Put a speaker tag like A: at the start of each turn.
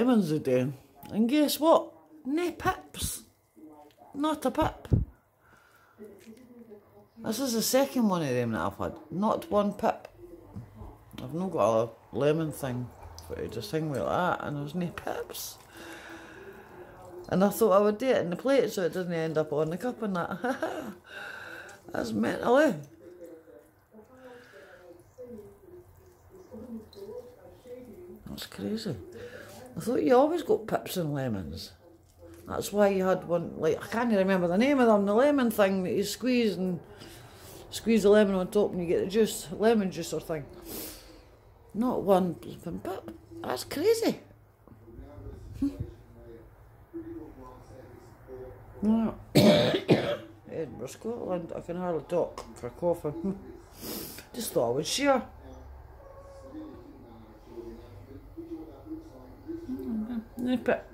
A: lemons a day. And guess what? No pips. Not a pip. This is the second one of them that I've had. Not one pip. I've not got a lemon thing for to just hang with that and there's no pips. And I thought I would do it in the plate so it doesn't end up on the cup and that. That's mental, eh? That's crazy. I thought you always got pips and lemons. That's why you had one, like, I can't remember the name of them, the lemon thing that you squeeze and squeeze the lemon on top and you get the juice, lemon juice or thing. Not one pip. That's crazy. Hmm. Edinburgh, Scotland. I can hardly talk for coughing. Just thought I would share. Non, pas.